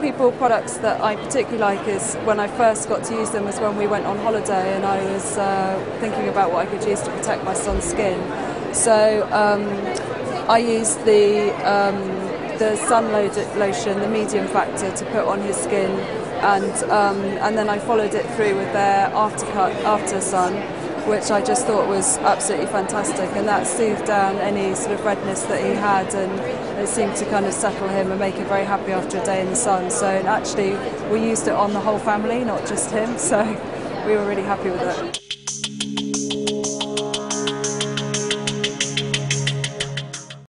people products that I particularly like is when I first got to use them was when we went on holiday and I was uh, thinking about what I could use to protect my son's skin. So um, I used the um, the sun lotion, the medium factor, to put on his skin, and um, and then I followed it through with their aftercut after sun which I just thought was absolutely fantastic, and that soothed down any sort of redness that he had, and it seemed to kind of settle him and make him very happy after a day in the sun. So actually, we used it on the whole family, not just him. So we were really happy with it.